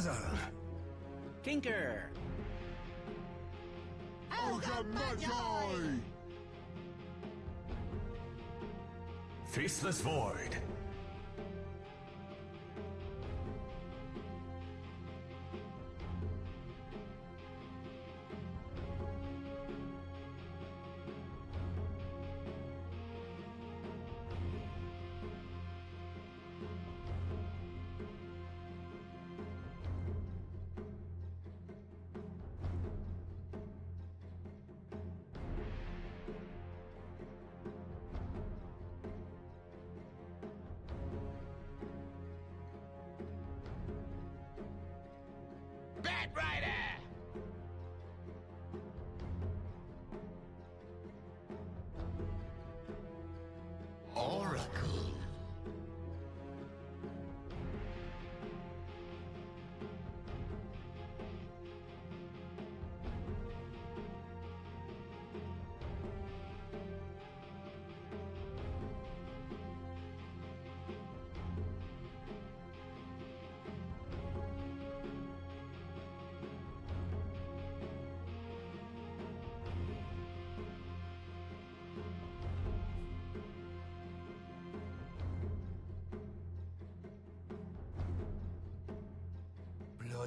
Dazzle. Tinker. Ogre Magi! Faceless Void.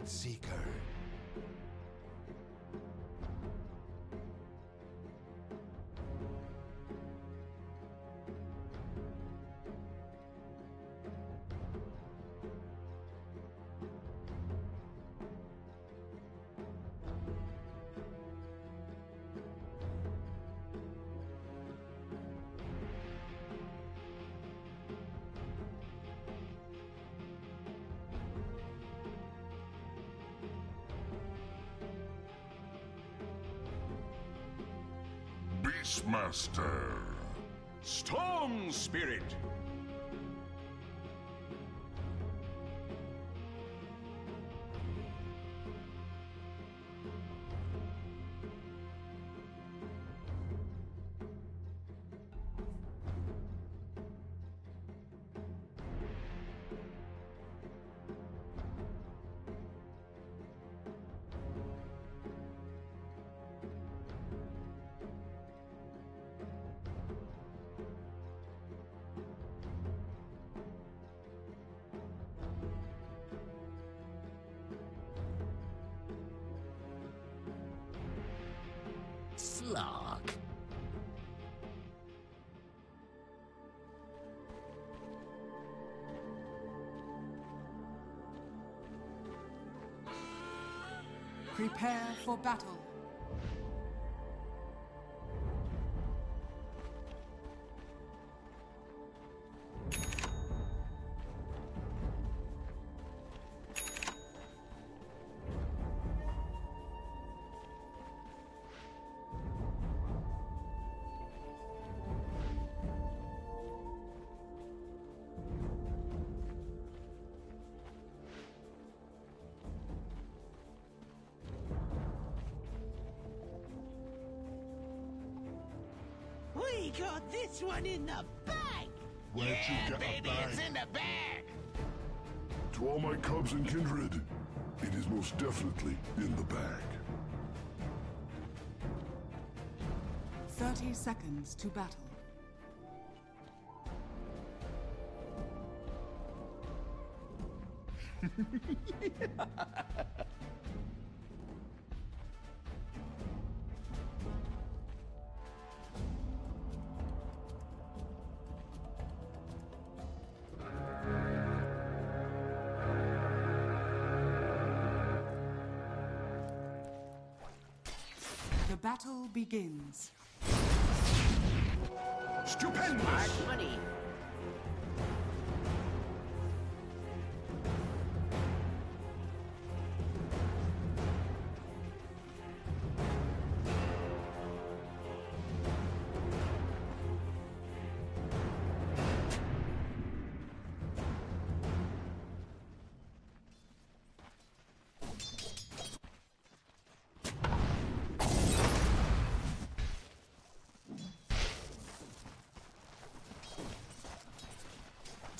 Bloodseeker. Beastmaster. Storm Spirit. Prepare for battle. Most definitely in the bag. 30 seconds to battle. begins. Stupendous! Hard money.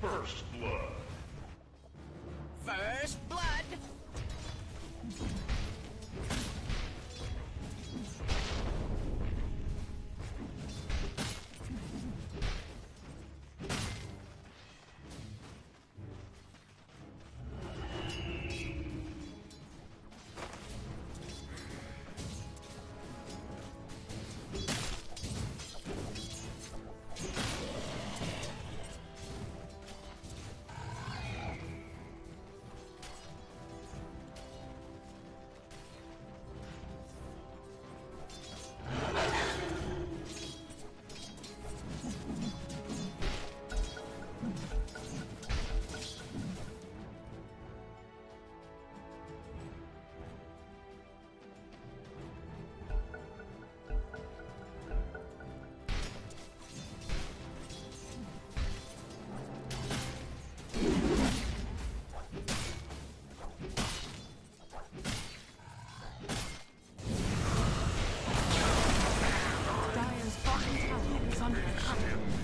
First blood. Is under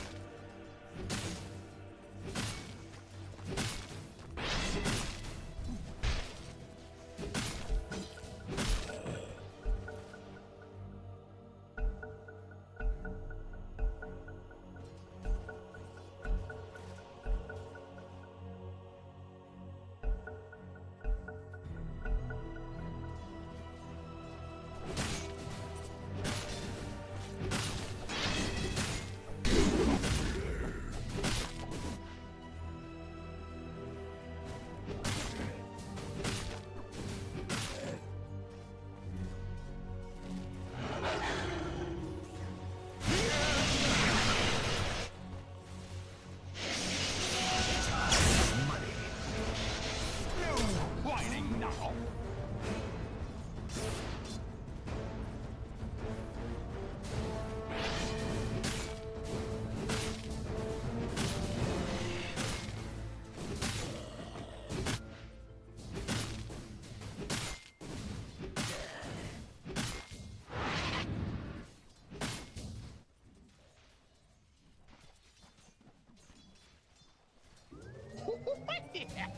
Thank you.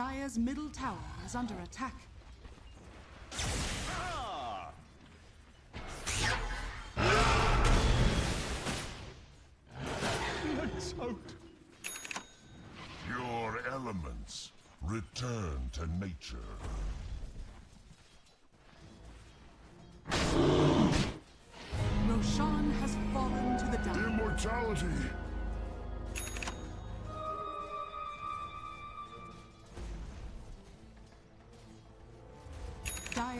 Dire's middle tower is under attack. Your elements return to nature. Roshan has fallen to the dark. Immortality!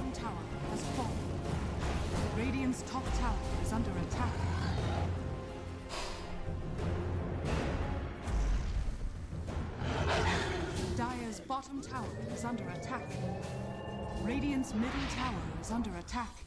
Bottom tower has fallen. Radiant's top tower is under attack. Dire's bottom tower is under attack. Radiant's middle tower is under attack.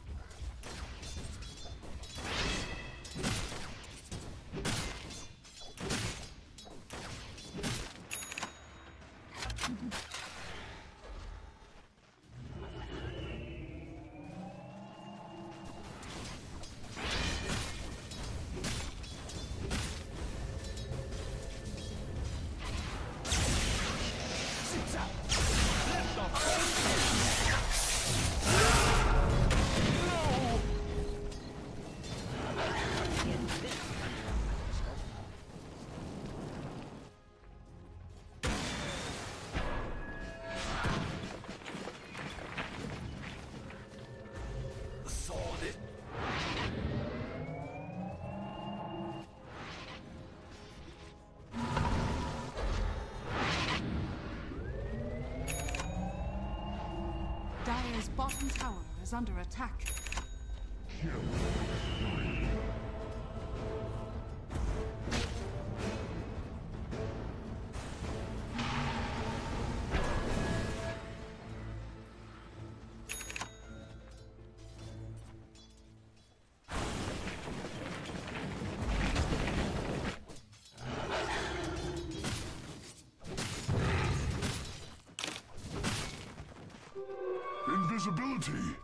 Under attack. Invisibility!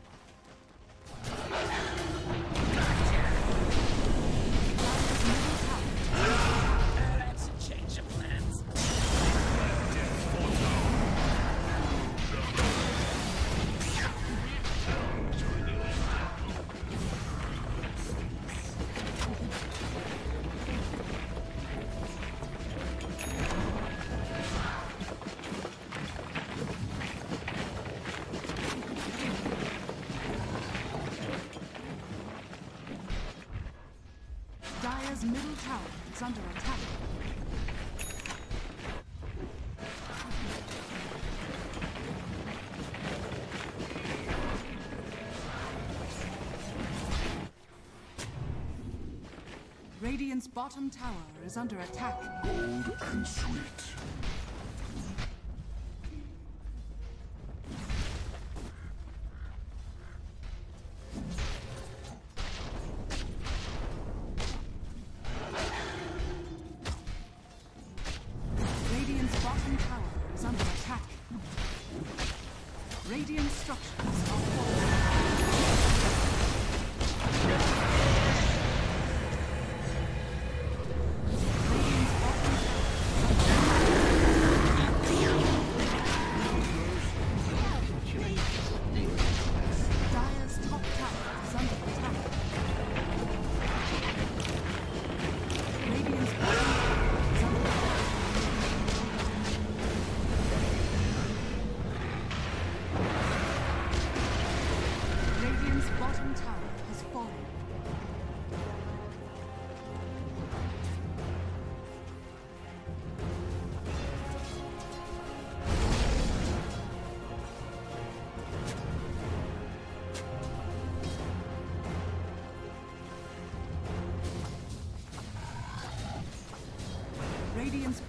Radiant's bottom tower is under attack. Bold and sweet. Radiant's bottom tower is under attack. Radiant structures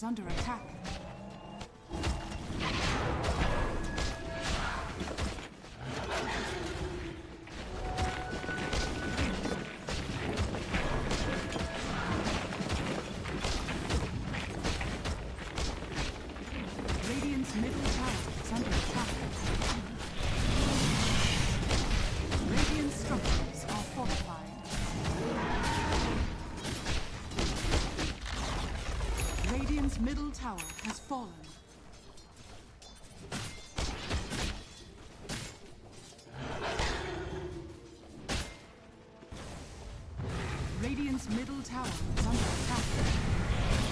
Is under attack. Tower has fallen. Radiant's middle tower is under attack.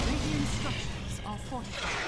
Radiant structures are fortified.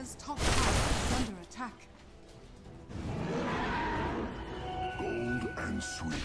Dire's top tower is under attack. Gold and sweet.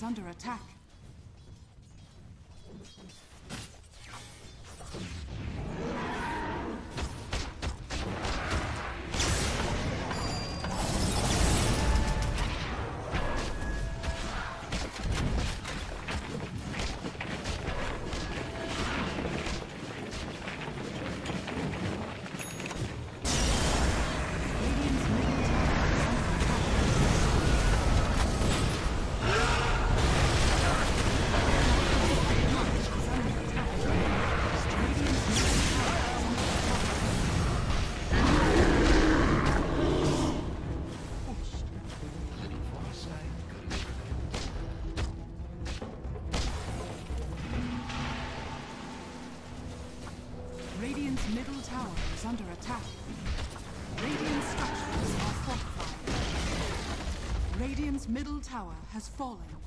is under attack. tower has fallen.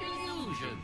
Illusion.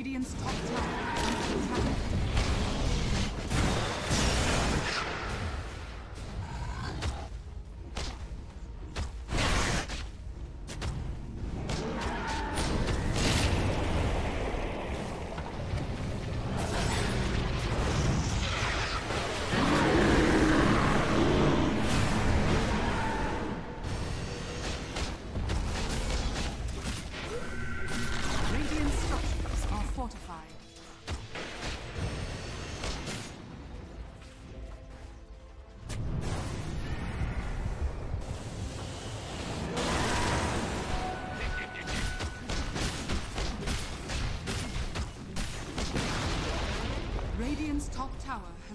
Radiant's top tower.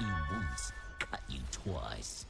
You once, cut you twice.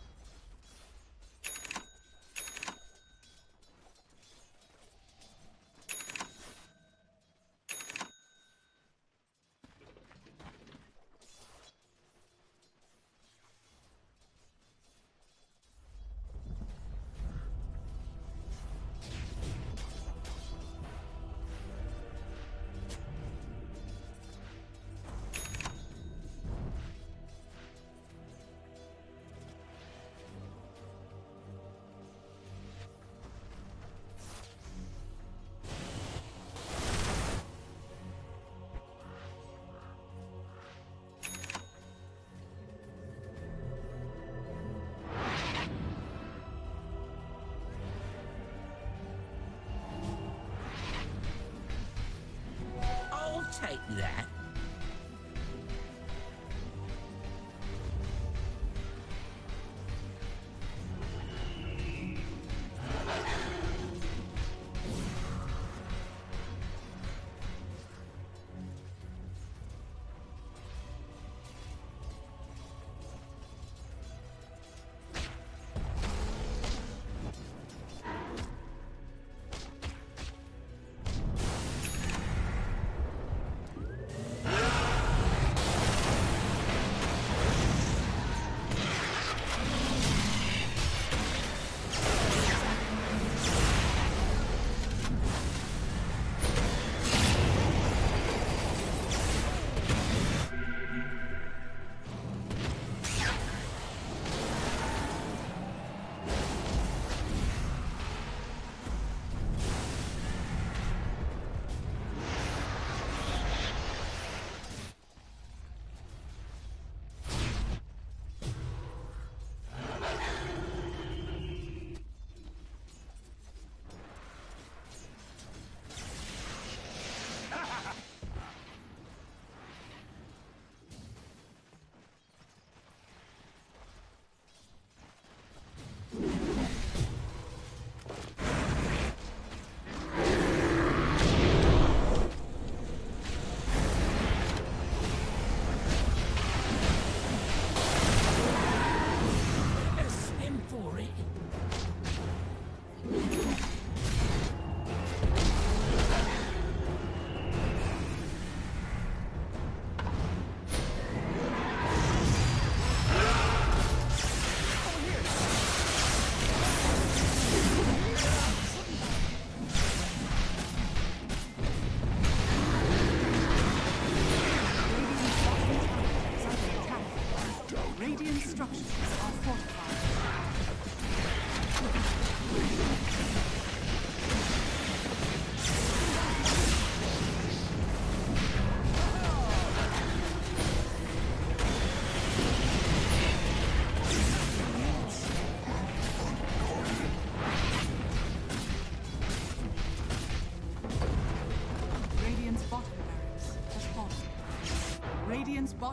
Take that.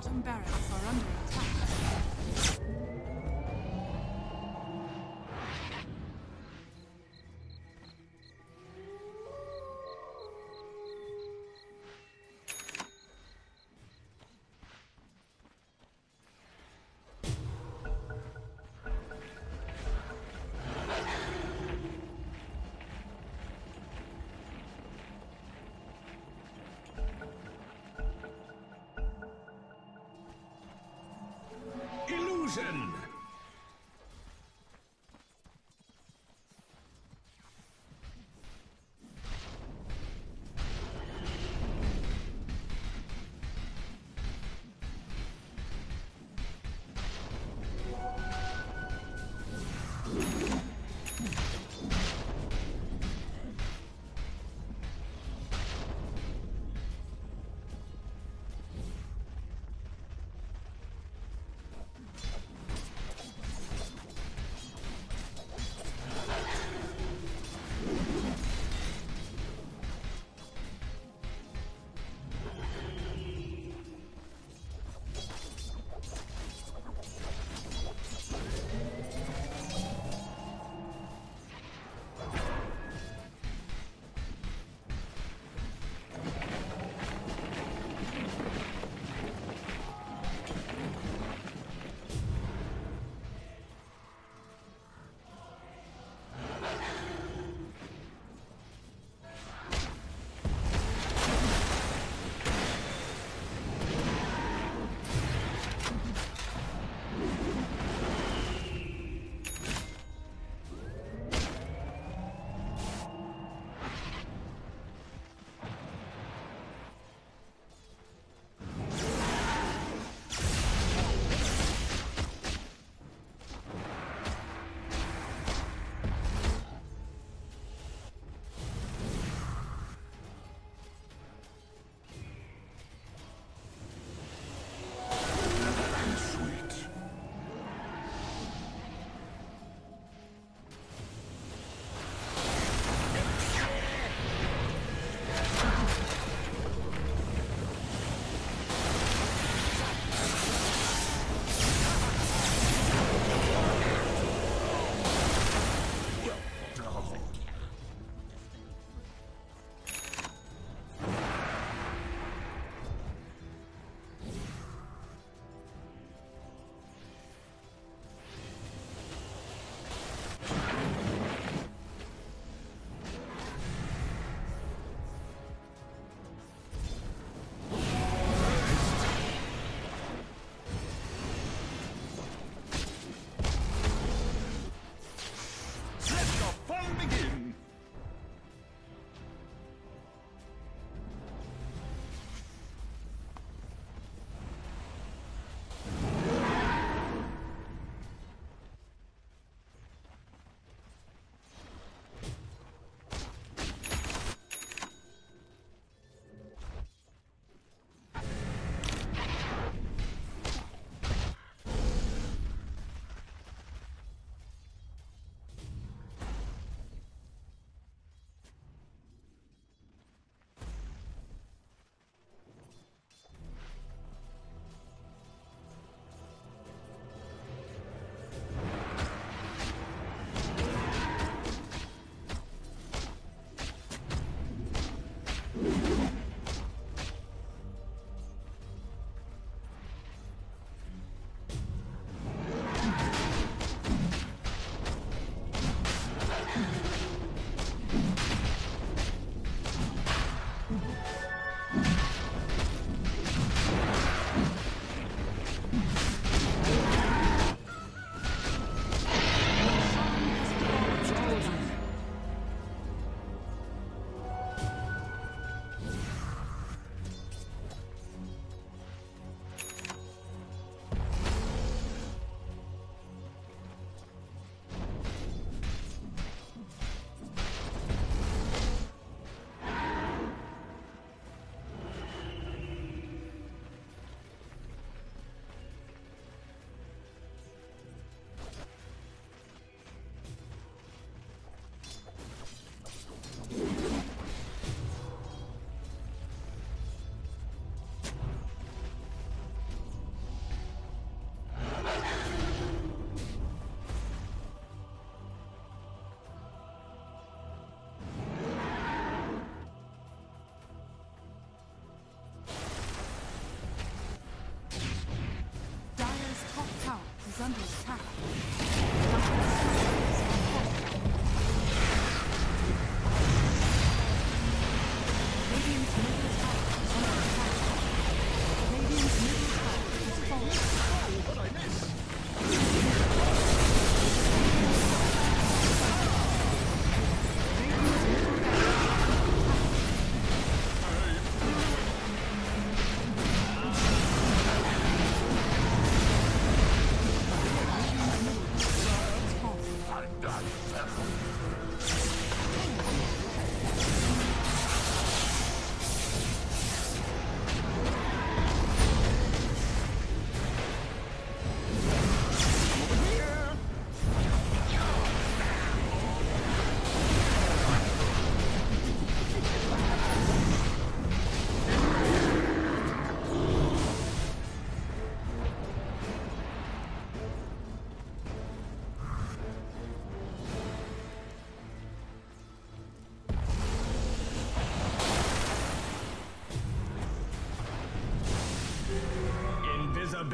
Bottom barracks Illusion!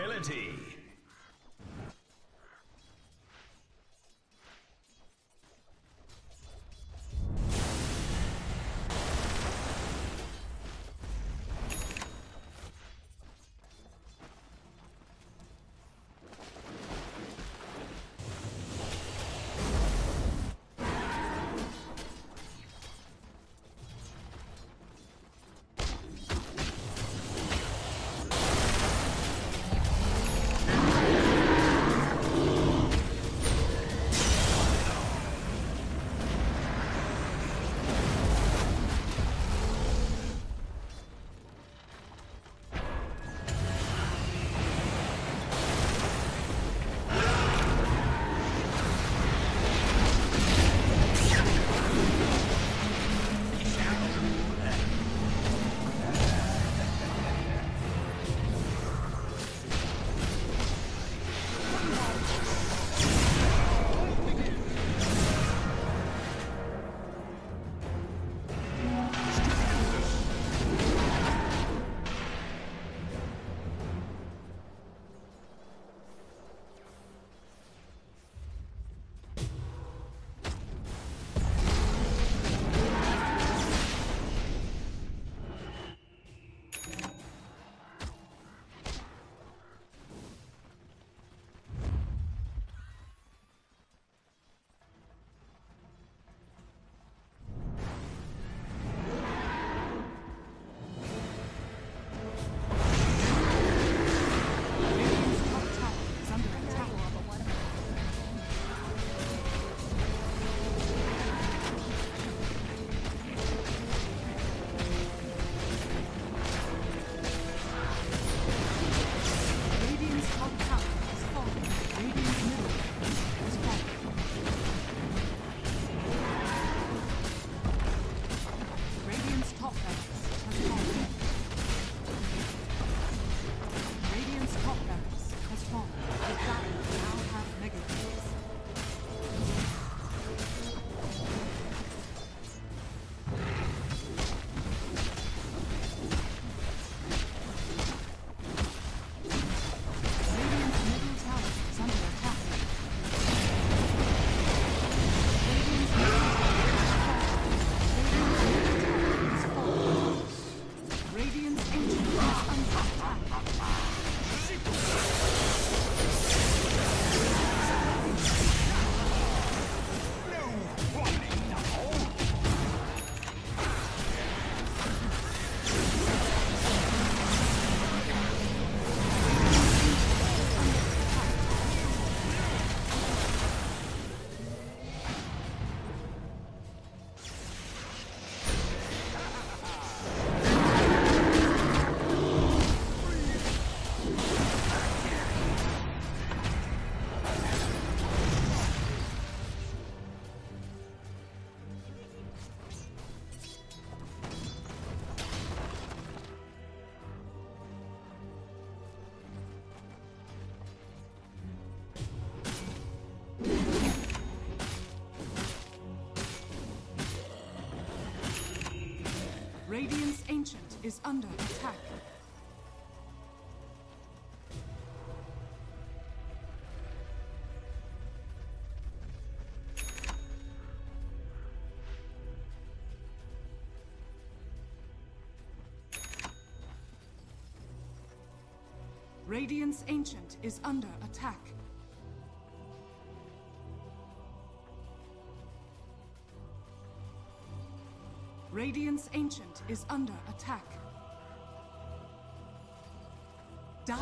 ability. is under attack. Radiant's Ancient is under attack. Radiant's Ancient is under attack. Dire